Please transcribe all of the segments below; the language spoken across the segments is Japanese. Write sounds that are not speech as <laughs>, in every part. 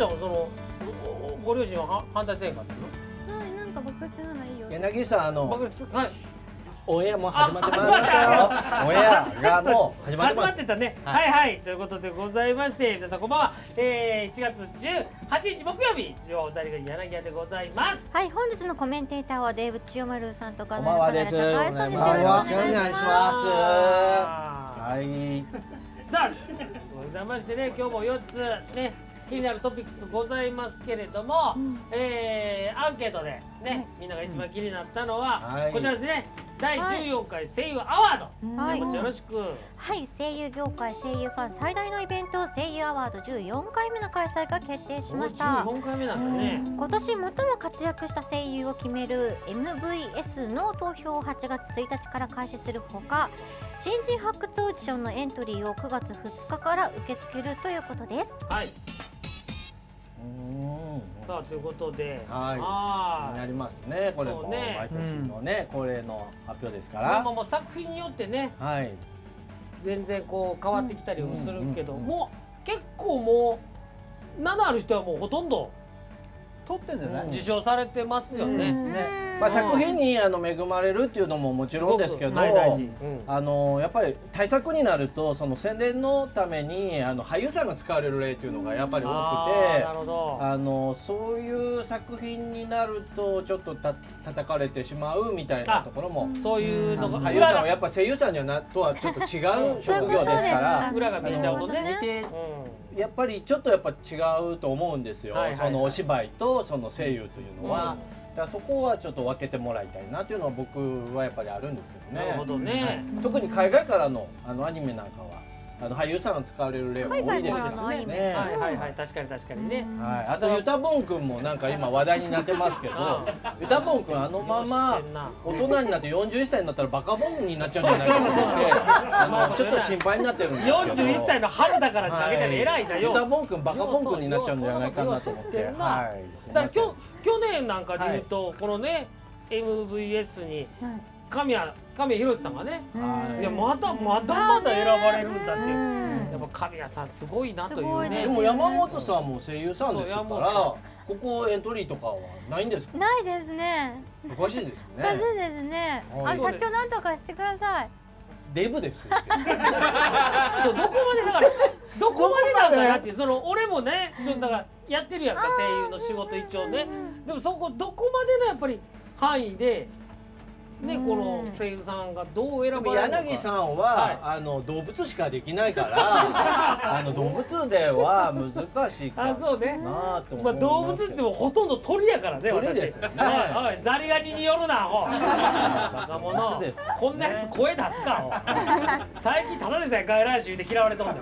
っちゃんはそのご両親は反対せんかったの？はいなんか僕ってならいいよ柳さんあのはいオンエアも始まってますよ。オンエアがもう始まって始まってたね。はい、はい、はい、ということでございまして、皆さんこんばんは。えー、1月18日木曜日、中央ザリガニ柳屋でございます。はい、本日のコメンテーターはデーブ千代丸さんとかこんばんはです。よろしくお願いします。はい。さあ、ございましてね、今日も4つね。気になるトピックスございますけれども、うん、えー、アンケートでね、はい、みんなが一番気になったのは、はい、こちらですね。第14回声優アワード、はい、よろしく。はい声優業界声優ファン最大のイベント声優アワード14回目の開催が決定しました。14回目なんだね。今年最も活躍した声優を決める MVS の投票を8月1日から開始するほか新人発掘オーディションのエントリーを9月2日から受け付けるということです。はいさあということで、はい、なりますね。これも。毎年のね、恒例の発表ですから。まあもう作品によってね、はい、全然こう変わってきたりもするけど、もう結構もう7ある人はもうほとんど取ってんじゃない？受賞されてますよね。ねまあ、作品にあの恵まれるっていうのももちろんですけど、あのやっぱり対策になるとその宣伝のためにあの俳優さんが使われる例っていうのがやっぱり多くてあのそういう作品になるとちょっとた叩かれてしまうみたいなところもそういうのが俳優さんはやっぱ声優さんじゃなとはちょっと違う <laughs> 職業ですから裏が見えちゃうとね。やっぱりちょっとやっぱ違うと思うんですよ、そのお芝居とその声優というのは。だそこはちょっと分けてもらいたいなっていうのは僕はやっぱりあるんですけどね。なるほどね、はい、特に海外からのあのアニメなんかはあの俳優さんが使われる例も多いですね。ねはいはいはい確かに確かにね。はい。あとユタボン君もなんか今話題になってますけど、<laughs> ユタボン君あのまま大人になって41歳になったらバカボンになっちゃうんじゃないかと思って、<laughs> あのちょっと心配になってるんですけど。41歳の春だから投げたら偉いなよ。ユタボン君バカボン君になっちゃうんじゃないかなと思って。はい。だから今日去年なんかで言うとこのね MVS に神谷神谷博さんがね、い。やまだまだまだ選ばれるんだって。やっぱ神谷さんすごいなというね。でも山本さんも声優さんですからここエントリーとかはないんですか？ないですね。おかしいですね。おかしいですね。あ社長なんとかしてください。デブです <laughs> そうどこまでだからどこまでなんかなってその俺もねちょっとだからやってるやんか声優の仕事一応ね。でもそこどこまでのやっぱり範囲でね、この声優さんがどう選ばれる柳さんは、はい、あの動物しかできないから <laughs> あの動物では難しいかなと思いまあ、動物ってもほとんど鳥やからね私、ね、はい、ザリガニによるなほ若者。こんなやつ声出すか最近ただでさえ外来種で嫌われとんねん、え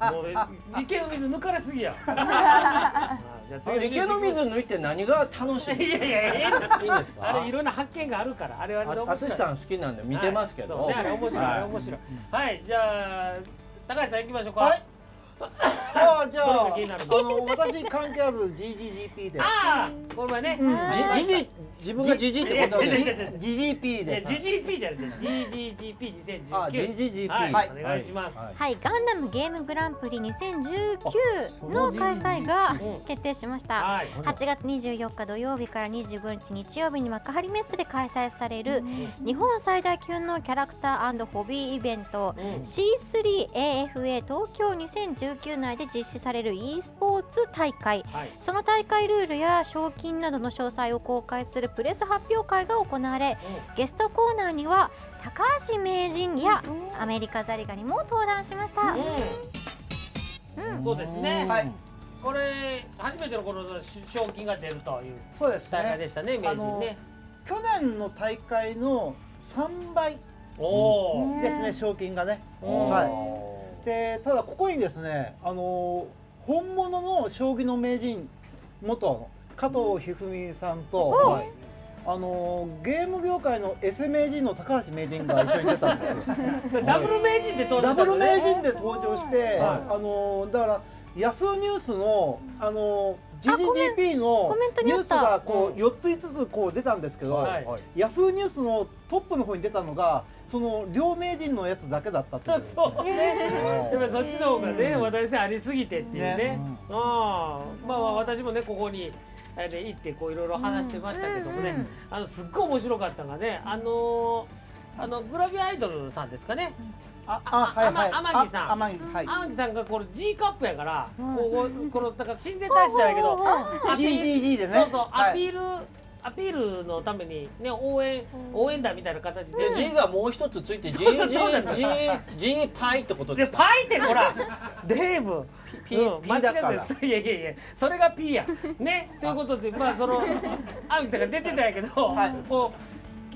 ー、もう池の水抜かれすぎや <laughs> じゃ次池の水抜いて何が楽しいいやいやいいんですか？あれいろんな発見があるからあれは淳さん好きなんで見てますけど、はい、面白い、あれ面白い、はい、じゃあ高橋さん行きましょうか。はいああじゃああの私関係ある GGGP でああこれね、ジジ自分がジジってことで GGP で GGP じゃないです GGGP2019 あ GGGP はい。お願いします。はい。ガンダムゲームグランプリ2019の開催が決定しました。8月24日土曜日から25日日曜日に幕張メッセで開催される日本最大級のキャラクターホビーイベント C3AFA 東京2019 19内で実施される e スポーツ大会、はい、その大会ルールや賞金などの詳細を公開するプレス発表会が行われ、うん、ゲストコーナーには高橋名人やアメリカザリガニも登壇しました。うん、うん、そうですね、はい。これ初めてのこの賞金が出るという大会でしたね、ね名人ね。去年の大会の3倍ですね、賞金がね。はいでただここにですねあの本物の将棋の名人元加藤一二三さん。と、はい、あのゲーム業界の S 名人の高橋名人が一緒に出たんです <laughs> ダブル名人で登場ダブル名人で登場して、はい、あのだからヤフーニュースのあの GGGP のニュースがこう4つ5つこう出たんですけど、ヤフーニュースのトップの方に出たのがその両名人のやつだけだったってそう。ね <laughs> やっぱそっちの方がね話題性ありすぎてっていうね。ね、うん、あまあ私もねここにで行ってこういろいろ話してましたけどもね、うん。うん、あのすっごい面白かったのがねあのー、あのグラビアアイドルさんですかね、あ、あ、はいはい。天城さん。天城、はい。天城さんがこれ G カップやから、こうこのだから親善大使じゃないけど、GGG でね。そうそうアピール。アピールのためにね応援応援団みたいな形で。G がもう一つついて G G G パイってことですパイってほら <laughs> デーブ。P、うん、間違っていやいやいやそれが P や。ね？ということでまあそのアミさんが出てたんやけど、はい、こ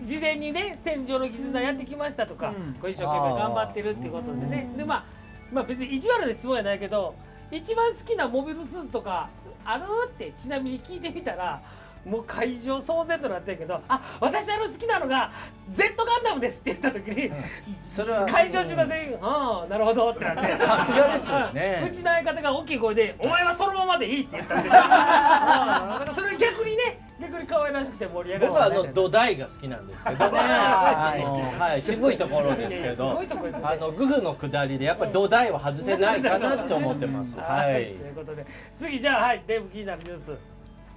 う事前にね戦場の絆やってきましたとか、うん、こう一生懸命頑張ってるっていうことでね。でまあまあ別に意地悪で質問やないけど一番好きなモビルスーツとかあるってちなみに聞いてみたらもう会場騒然となってるけどあ私あの好きなのが Z ガンダムですって言った時に、うん、それは会場中が全員「ああなるほど」ってなって。さすがですよね。うちの相方が大きい声で「お前はそのままでいい」って言ったんで。<laughs> あそれ逆にね逆に可愛らしくて盛り上がる僕はあの土台が好きなんですけどね。<laughs> はい、渋いところですけどあのグフの下りでやっぱり土台は外せないかなと思ってます。はい、ということで。次じゃあはい。デーブ気になるニュース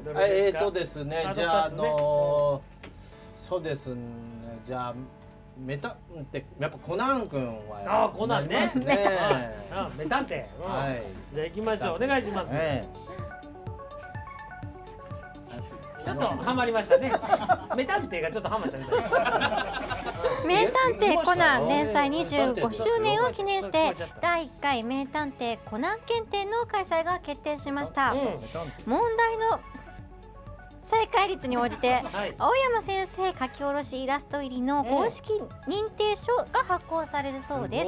えっ、ー、とですねじゃあ、あのそうですねじゃあメタってやっぱコナン君はあコナンね。ね。<laughs> あメタンテ、うん、はい。じゃあ行きましょう。お願いします、えちょっとハマりましたね。メタンテがちょっとハマったみた。い名探偵コナン連載25周年を記念して第1回名探偵コナン検定の開催が決定しました。うん、問題の正解率に応じて、はい、青山先生書き下ろしイラスト入りの公式認定書が発行されるそうで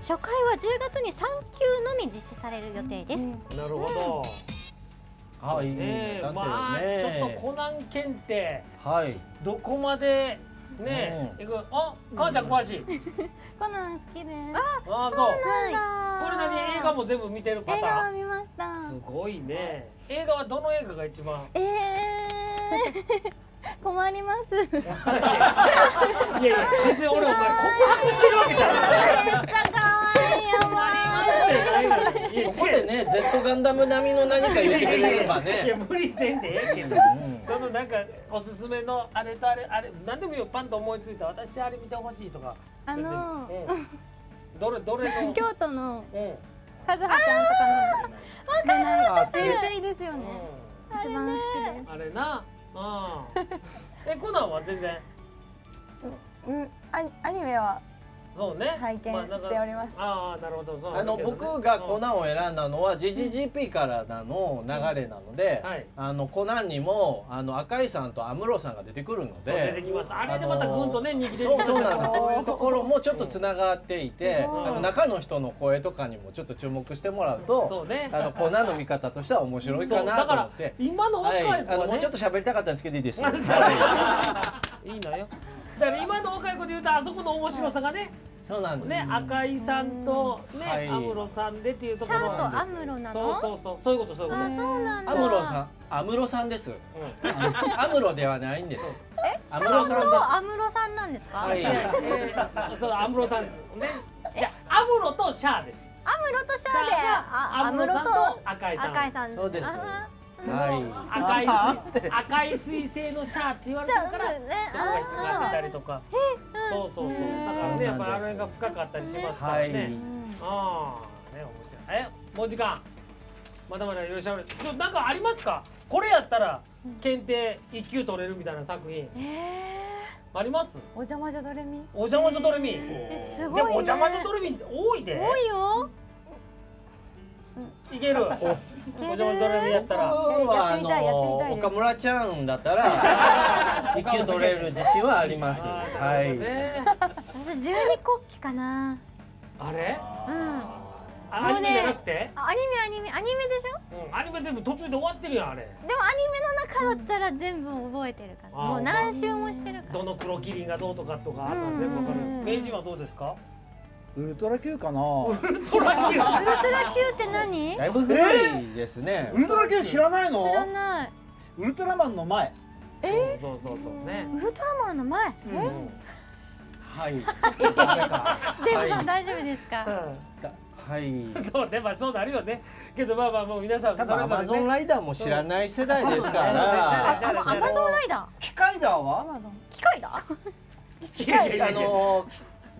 す、初回は10月に3級のみ実施される予定です、なるほど、あい。いね。まあちょっとコナン検定。はい。どこまでねえ、うん、あ、母ちゃん詳しい。<laughs> コナン好きです。あ、あそう。はい。これ何？映画も全部見てる方？映画は見ました。すごいね。映画はどの映画が一番？ええー、<laughs> 困ります。いやいや、全然俺お前告白してるわけじゃない。めっちゃ可愛いやばい。ここでね、<laughs> Z ガンダム並みの何か言ってくれればね。いや無理してんでええけど。そのなんかおすすめのあれとあれあれ何でもいいよパンと思いついた私あれ見てほしいとか。あのどれどれの？京都の。和葉ちゃんとかの。わかる。めっちゃいいですよね。一番好きです。あれな。あえコナンは全然？うんアアニメはそうね。拝見しております、ああなるほどあの僕がコナンを選んだのは GGGP からの流れなので、あのコナンにもあの赤井さんと安室さんが出てくるので出てきましたあれでまたぐんとね人気出てきまそうなんですそういうところもちょっとつながっていて、あの中の人の声とかにもちょっと注目してもらうとそう、ね、あのコナンの見方としては面白いかなと思って。今の若い子は、ね、あのもうちょっと喋りたかったんですけどいいですか、いいのよ。だから今の若い子で言うとあそこの面白さがねそうなんです。ね赤井さんとね安室さんでっていうところと安室なの？そうそうそうそういうことそういうこと。あそうなんだ。安室さん安室さんです。安室ではないんです。え？安室さんと安室さんなんですか？はい。そう安室さんです。ね。いや安室とシャアです。安室とシャアで安室と赤井さん。赤井さん。そうです。は。い、赤い水赤い水星のシャーって言われてるから、ね、そこが引っかかってたりとか、そうそうそう、だからねやっぱあれが深かったりしますからね。はい、ああね面白い。えもう時間まだまだいろいろしゃべる。ちょなんかありますか？これやったら検定一級取れるみたいな作品。あります？お邪魔女ドレミ。お邪魔女ドレミ。すごい、でもお邪魔女ドレミ多いで。多いよ。いける。<laughs> お邪魔ドレミやったら。やってみたいやってみたい岡村ちゃんだったら <laughs> 一級取れる自信はあります。はい。私十二国旗かな。あれ？うん。アニメじゃなくて？アニメアニメアニメでしょ？うん。アニメでも途中で終わってるやんあれ。でもアニメの中だったら全部覚えてるから。もう何周もしてるから。どの黒キリンがどうとかとかあと全部わかる。明治はどうですか？ウルトラ Q かな。ウルトラ Q。ウルトラ Q って何？だいぶ古いですね。ウルトラ Q 知らないの？知らない。ウルトラマンの前。え？そうそうそうね。ウルトラマンの前？え？はい <laughs> デブさん大丈夫ですか、はい。そうね、まあそうなるよね。けどまあまあもう皆さんそれぞれ、ね、アマゾンライダーも知らない世代ですから。アマゾンライダー？機械ダー？は？機械ダー。機械あの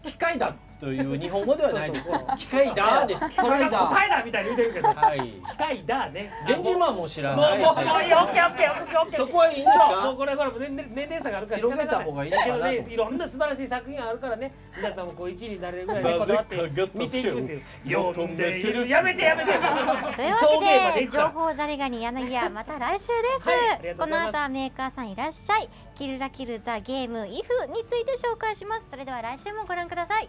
機械だという日本語ではないです。機械だです。それが答えだみたいに言うてるけど。はい。機械だね。源氏マンも知らない。もうもうオッケーオッケーオッケーオッケー。そこはいいんですか？もうこれこれ年年齢差があるから広げた方がいいかな。いろんな素晴らしい作品あるからね。皆さんもこう一位になれるぐらいこだわって見ていくっていう。読んでいる。やめてやめて。とい <laughs> うわけで情報ザリガニ柳家また来週です。この後はメーカーさんいらっしゃい。キルラキルザゲームイフについて紹介します。それでは来週もご覧ください。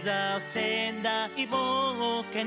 指せ大冒険